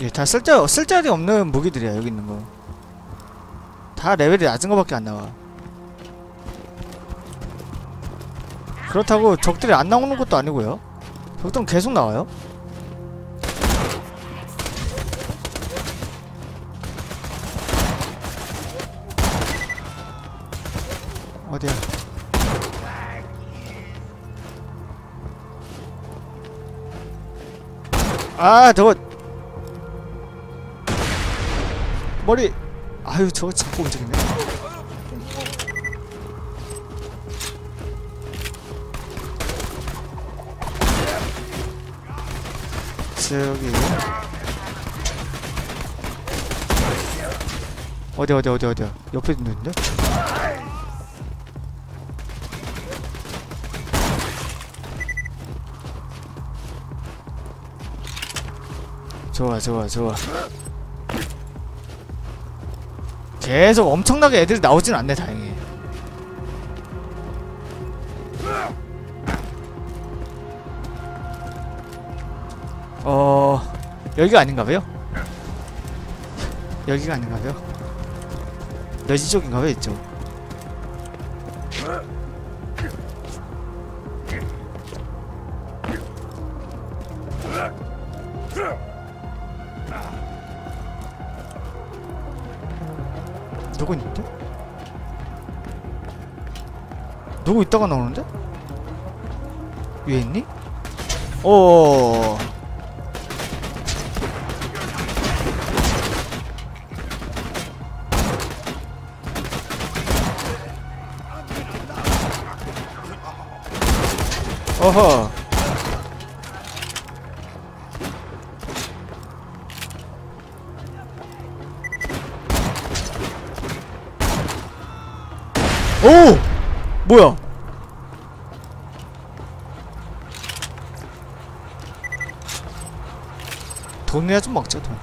예, 다 쓸데 쓸데리 없는 무기들이야 여기 있는 거. 다 레벨이 낮은 거밖에 안 나와. 그렇다고 적들이 안 나오는 것도 아니고요. 적들은 계속 나와요. 어디야? 아, 저거 머리. 아유 저거 자꾸 움직이네. 저기. 어디 어디 어디 어디야 옆에 있는데? 좋아 좋아 좋아 계속 엄청나게 애들이 나오진 않네 다행히 어... 여기가 아닌가봐요? 여기가 아닌가봐요? 여지 쪽인가봐요 이쪽 누구 있는데? 누구 있다가 나오는데? 위에 있니? 오. 어허. 오! 뭐야? 돈이나 좀 먹자 돈.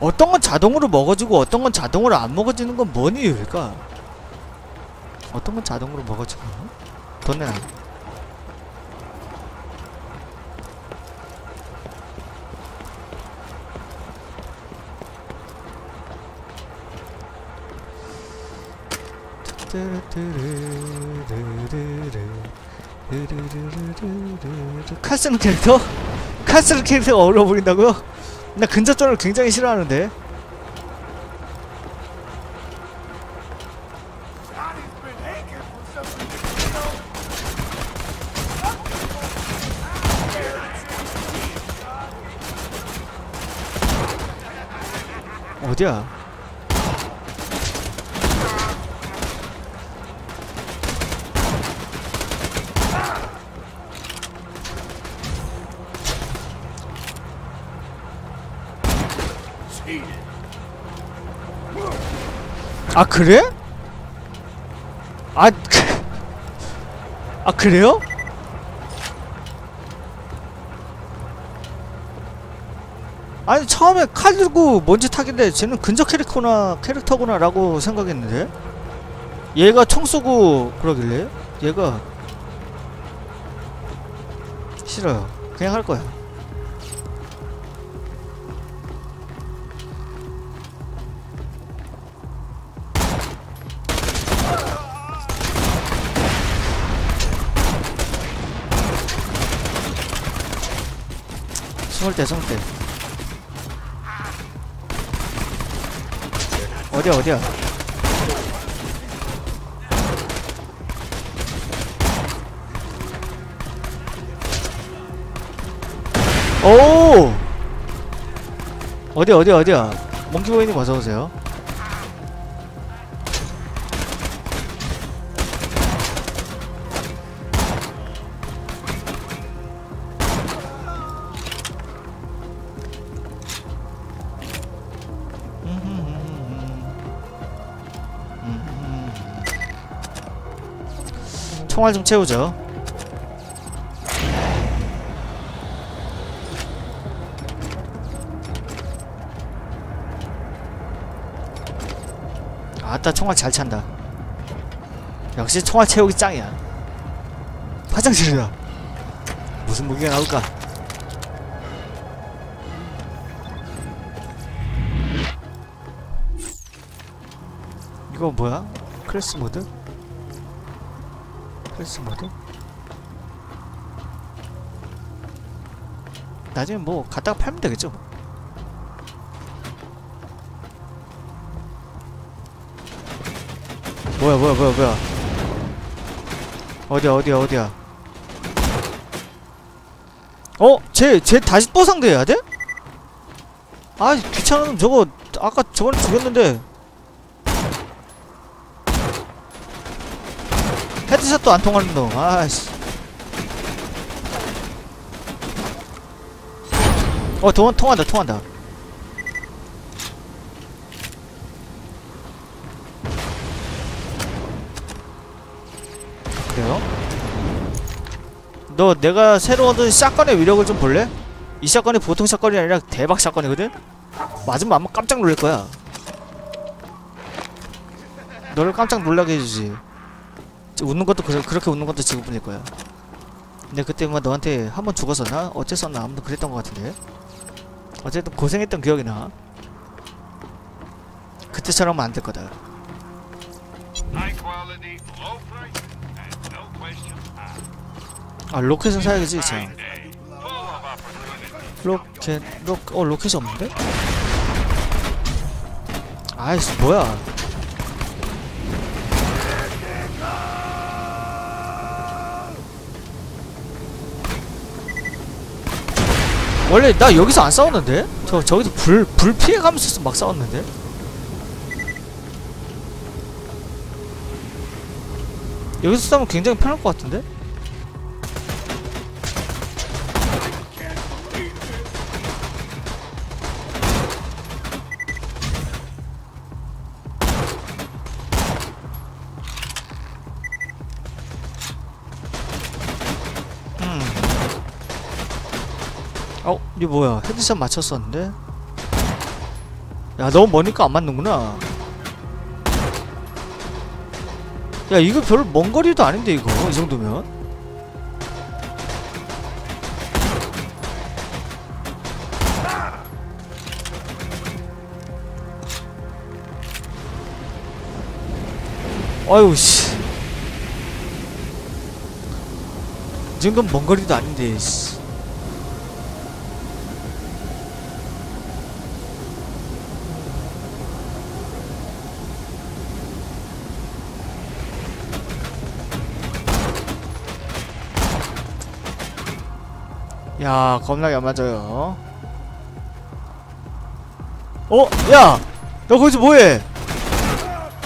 어떤 건 자동으로 먹어지고 어떤 건 자동으로 안 먹어지는 건 뭔 이유일까? 어떤 건 자동으로 먹어지고 돈 내놔. 칼 쓰는 캐릭터? 칼 쓰는 캐릭터가 어울려 보인다고요? 나 근접전을 굉장히 싫어하는데 어디야? 아 그래? 아, 그, 아 그래요? 아니 처음에 칼 들고 먼지 타길래 쟤는 근접 캐릭터나 캐릭터구나 라고 생각했는데 얘가 총 쏘고 그러길래 얘가 싫어요 그냥 할 거야 스물 대 스물 대 어디야 어디야? 오! 어디 어디 어디야? 몽키보이님 어서오세요 총알 좀 채우죠. 아따 총알 잘 찬다. 역시 총알 채우기 짱이야. 화장실이다 무슨 무기가 나올까? 이거 뭐야? class mod? class mod? 나중에 뭐 갖다가 팔면 되겠죠? 뭐. 뭐야 뭐야 뭐야 뭐야 어디야 어디야 어디야 어? 쟤, 쟤 다시 또 상대해야 돼? 아 귀찮은 놈 저거 아까 저번에 죽였는데 헤드샷도 안 통하는 놈 아씨 어 통, 통한다 통한다 그래요? 너 내가 새로 얻은 샷건의 위력을 좀 볼래? 이 샷건이 보통 샷건이 아니라 대박 샷건이거든? 맞으면 아마 깜짝 놀랄 거야 너를 깜짝 놀라게 해주지 저 웃는 것도 그, 그렇게 웃는 것도 지구뿐일 거야 근데 그때 뭐 너한테 한 번 죽었었나? 어째서나 아무도 그랬던 것 같은데 어쨌든 고생했던 기억이 나 그때처럼은 안 될 거다. 아 로켓은 사야겠지 참. 로켓 로, 어 로켓이 없는데? 아이씨 뭐야 원래 나 여기서 안 싸웠는데? 저 저기서 불, 불 피해가면서 막 싸웠는데? 여기서 싸우면 굉장히 편할 것 같은데? 이게 뭐야? 헤드샷 맞췄었는데? 야, 너무 머니까 안 맞는구나. 야, 이거 별로 먼 거리도 아닌데, 이거. 이 정도면. 아유, 씨. 이 정도면 먼 거리도 아닌데, 씨. 야, 겁나게 안 맞아요. 어? 야! 너 거기서 뭐해?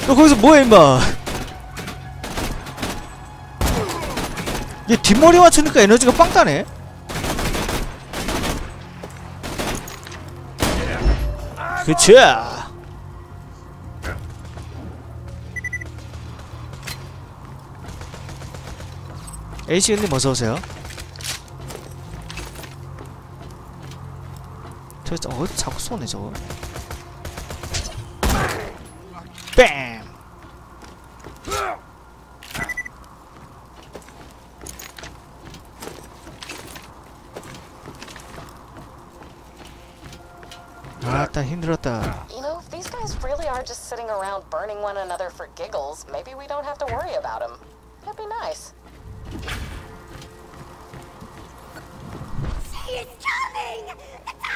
너 거기서 뭐해, 임마? 얘 뒷머리 맞추니까 에너지가 빵 따네? 그치? A씨님 어서오세요. 저, 저 어디 자꾸 쏘네 저거 뺨 아따 힘들었다 You know, if these guys really are just sitting around burning one another for giggles, maybe we don't have to worry about them. That'd be nice. See it coming!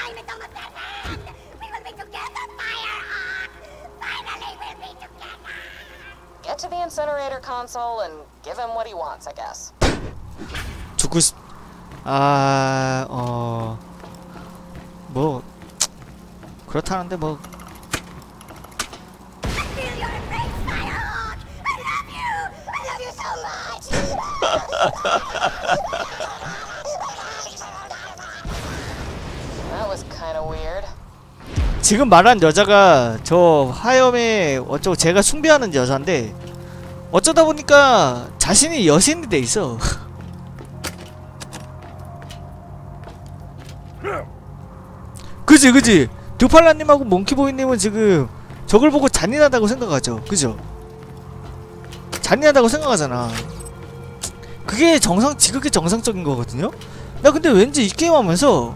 The time is almost at hand! We will be together, Firehawk! Finally, we'll be together! Get to the incinerator console and give him what he wants, I guess. 죽고 싶... 아... 어... 뭐... 그렇다는데 뭐... Feel your embrace, Firehawk! I love you! I love you so much! 지금 말한 여자가 저 하염에 어쩌고 제가 숭배하는 여자인데 어쩌다 보니까 자신이 여신이 돼 있어. 그지 그지. 드팔라님하고 몽키보이님은 지금 저걸 보고 잔인하다고 생각하죠. 그죠? 잔인하다고 생각하잖아. 그게 정상 지극히 정상적인 거거든요. 야 근데 왠지 이 게임 하면서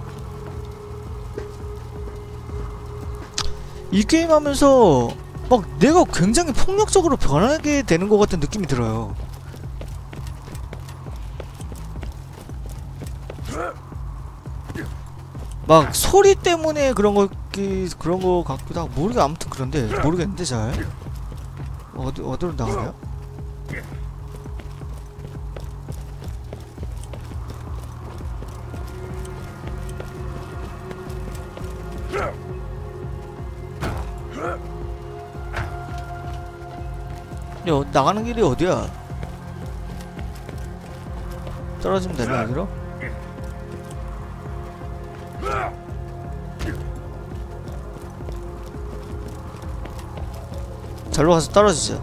이 게임 하면서 막 내가 굉장히 폭력적으로 변하게 되는 것 같은 느낌이 들어요 막 소리 때문에 그런 거 그- 그런 거 같기도 하고 모르게 아무튼 그런데 모르겠는데 잘 어디 어디로 나가요? 야 나가는 길이 어디야? 떨어지면 되나 여기로? 절로 가서 떨어지자